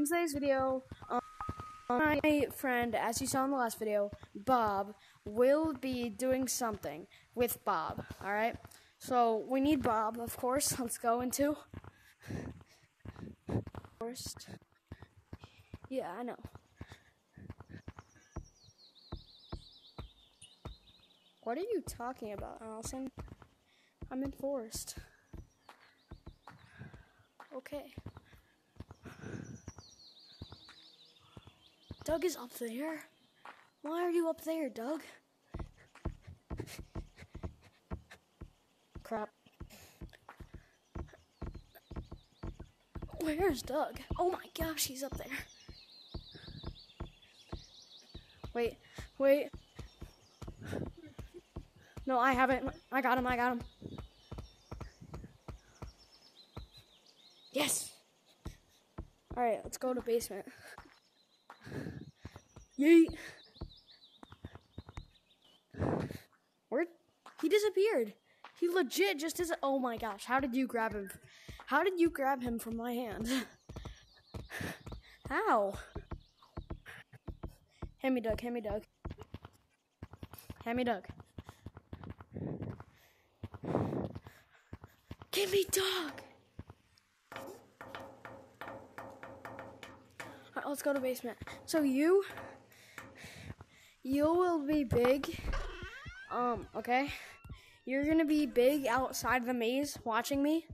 in today's video, um, my friend, as you saw in the last video, Bob, will be doing something with Bob. All right. So we need Bob, of course. Let's go into first. Yeah, I know. What are you talking about, Allison? I'm in forest. Okay. Doug is up there. Why are you up there, Doug? Crap. Where's Doug? Oh my gosh, he's up there. Wait, wait. No, I haven't. I got him, I got him. Yes! Alright, let's go to basement. Yeet! Where? He disappeared. He legit just is. Oh my gosh, how did you grab him? How did you grab him from my hand? How? Hand me Doug, hand me Doug. Hand me Doug. Give me Doug! Alright, let's go to basement. So you you will be big. Um, okay? You're gonna be big outside the maze watching me.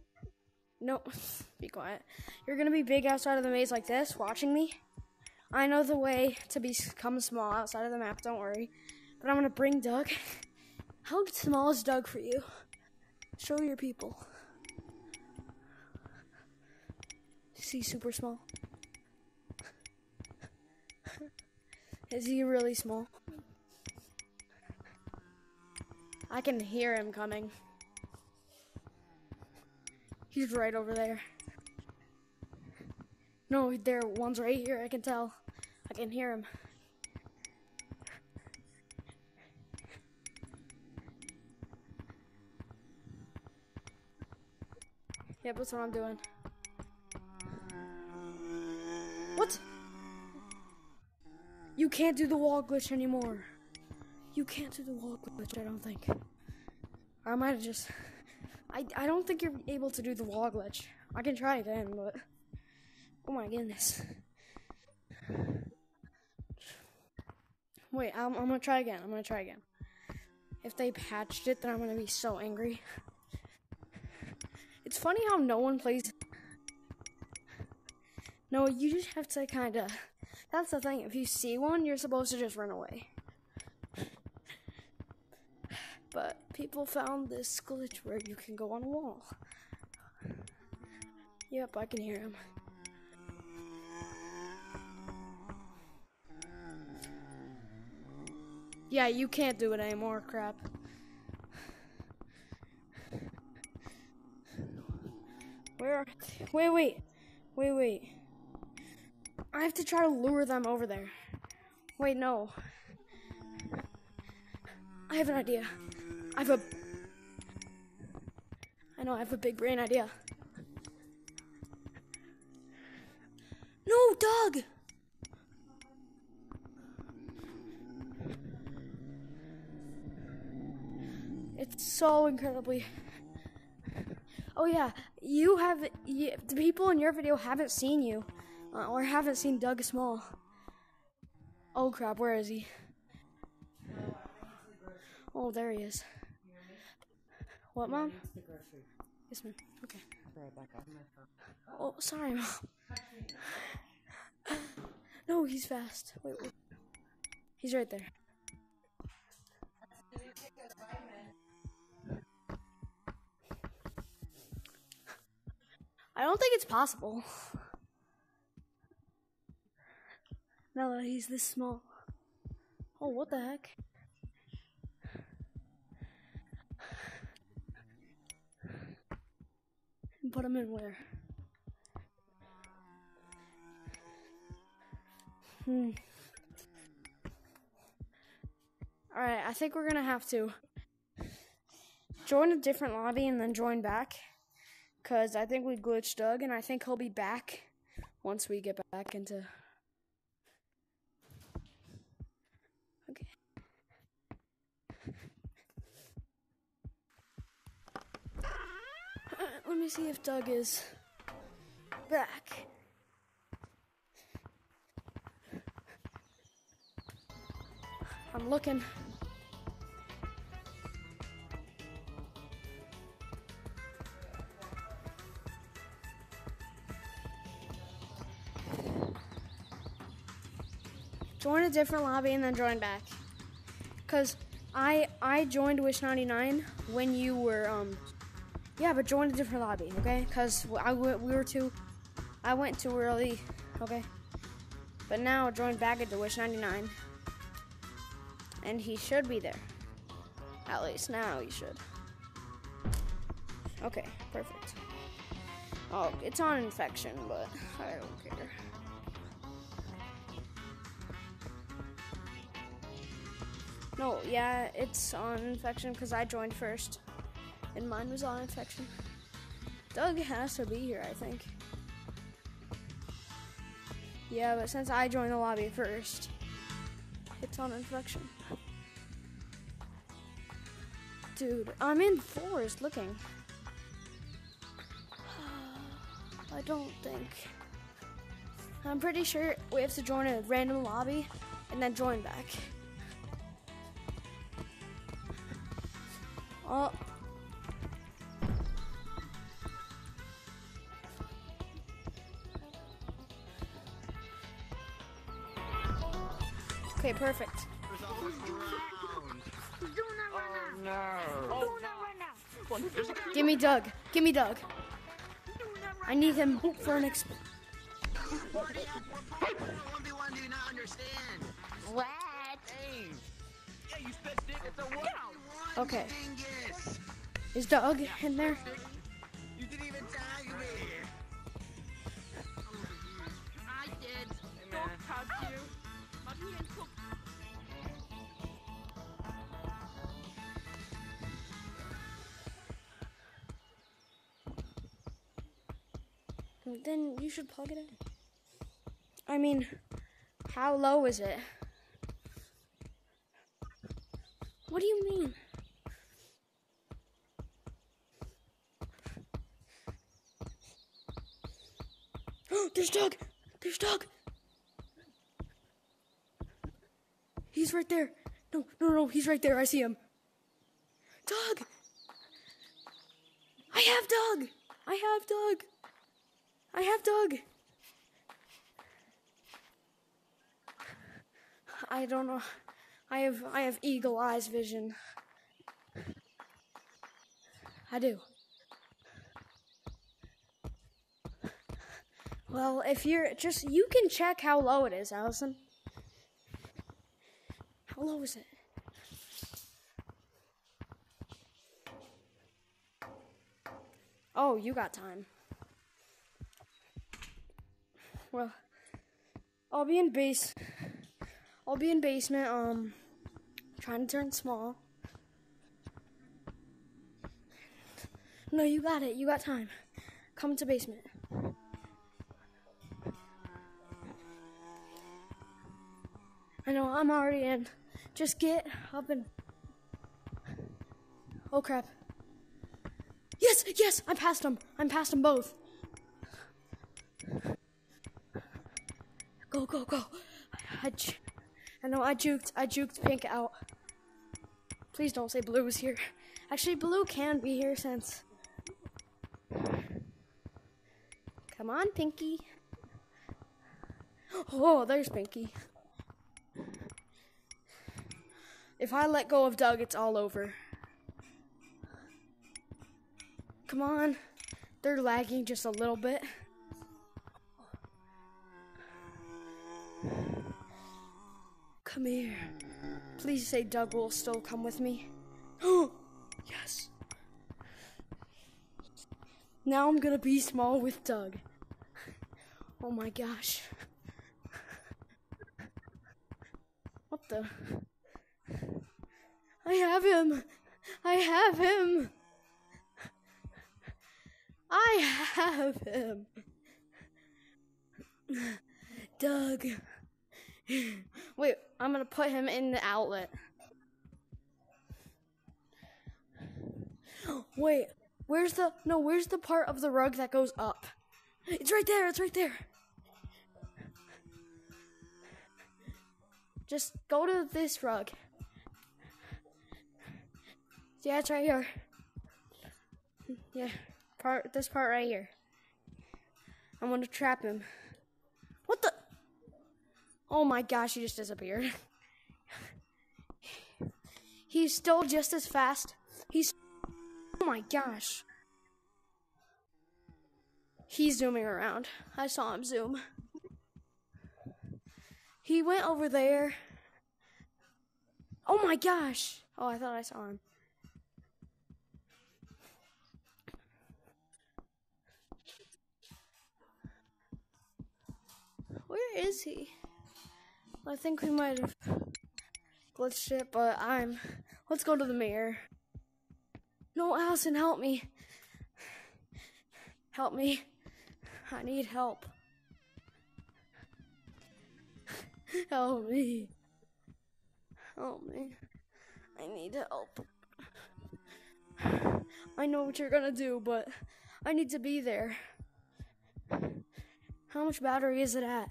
No, be quiet. You're gonna be big outside of the maze like this, watching me. I know the way to become small outside of the map, don't worry. But I'm gonna bring Doug. How small is Doug for you? Show your people. See, super small? Is he really small? I can hear him coming. He's right over there. No, there, one's right here. I can tell. I can hear him. Yep, that's what I'm doing. What? You can't do the wall glitch anymore. You can't do the wall glitch, I don't think. I might have just... I, I don't think you're able to do the wall glitch. I can try again, but oh my goodness. Wait, I'm, I'm gonna try again. I'm gonna try again. If they patched it, then I'm gonna be so angry. It's funny how no one plays. No, you just have to kind of. That's the thing. If you see one, you're supposed to just run away. But people found this glitch where you can go on a wall. Yep, I can hear him. Yeah, you can't do it anymore, crap. Where? Wait, wait. Wait, wait. I have to try to lure them over there. Wait, no. I have an idea. I have a. I know, I have a big brain idea. No, Doug! It's so incredibly. Oh, yeah, you have. You, the people in your video haven't seen you, Uh, or haven't seen Doug Small. Oh, crap, where is he? Oh, there he is. What, Mom? Yes, ma'am. Okay. Oh, sorry, Mom. No, he's fast. Wait, wait. He's right there. I don't think it's possible. Now that he's this small. Oh, what the heck? and put him in where? Hmm. Alright, I think we're gonna have to join a different lobby and then join back. Because I think we glitched Doug, and I think he'll be back once we get back into. Okay. Uh, let me see if Doug is back. I'm looking. Join a different lobby and then join back. Cause I I joined Wish 99 when you were um yeah, but join a different lobby, okay? Cause I w- we were too I went too early, okay? But now join back at the Wish 99 and he should be there. At least now he should. Okay, perfect. Oh, it's on infection, but I don't care. No, yeah, it's on infection because I joined first. And mine was on infection. Doug has to be here, I think. Yeah, but since I joined the lobby first, it's on infection. Dude, I'm in forest looking. I don't think. I'm pretty sure we have to join a random lobby and then join back. Oh. Okay, perfect. Give me Doug. Give me Doug. I need him for an exp. What do you not understand? What? Yeah, you spit stick. It's a what? Okay. Is Doug in there? Then you should plug it in. I mean, how low is it? What do you mean? There's Doug! There's Doug! He's right there. No, no, no, he's right there. I see him. Doug! I have Doug! I have Doug! I have Doug! I don't know. I have I have eagle eyes vision. I do. Well, if you're just you can check how low it is, Allison. How low is it? Oh, you got time. Well, I'll be in base. I'll be in basement. Um, trying to turn small. No, you got it. You got time. Come to basement. I know. I'm already in. Just get up and. Oh crap. Yes, yes, I passed them. I'm past them both. Go, go. I, I know I juked. I juked Pink out. Please don't say Blue is here. Actually, Blue can be here since. Come on, Pinky. Oh, there's Pinky. If I let go of Doug, it's all over. Come on. They're lagging just a little bit. Come here. Please say Doug will still come with me. Yes. Now I'm gonna be small with Doug. Oh my gosh. What the? I have him. I have him. I have him. Doug. Wait, I'm gonna put him in the outlet. Wait, where's the no? Where's the part of the rug that goes up? It's right there. It's right there. Just go to this rug. Yeah, it's right here. Yeah, part this part right here. I'm gonna trap him. Oh my gosh, he just disappeared. He's still just as fast. He's. Oh my gosh. He's zooming around. I saw him zoom. He went over there. Oh my gosh. Oh, I thought I saw him. Where is he? I think we might have glitched it, but I'm. Let's go to the mirror. No, Allison, help me. Help me. I need help. Help me. Help me. I need help. I know what you're gonna do, but I need to be there. How much battery is it at?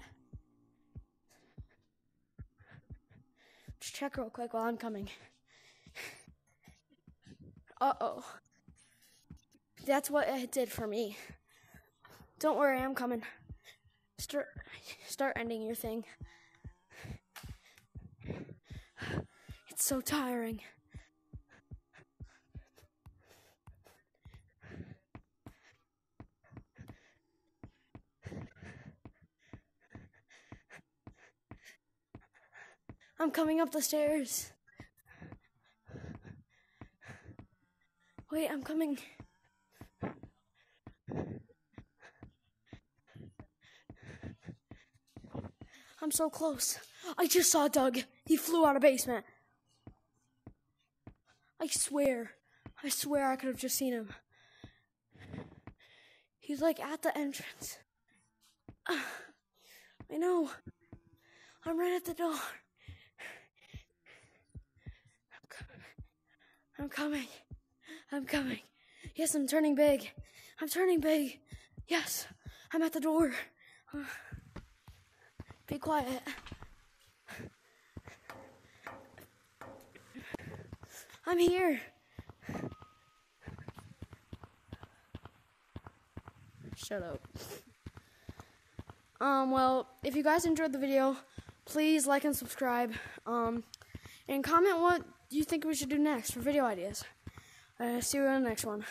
Just check real quick while I'm coming. Uh oh. That's what it did for me. Don't worry, I'm coming. Start start ending your thing. It's so tiring. I'm coming up the stairs. Wait, I'm coming. I'm so close. I just saw Doug. He flew out of basement. I swear. I swear I could have just seen him. He's like at the entrance. I know. I'm right at the door. I'm coming. I'm coming. Yes, I'm turning big. I'm turning big. Yes, I'm at the door. Be quiet. I'm here. Shut up. Um, well, if you guys enjoyed the video, please like and subscribe. Um, and comment what you think we should do next for video ideas. Uh, see you on the next one.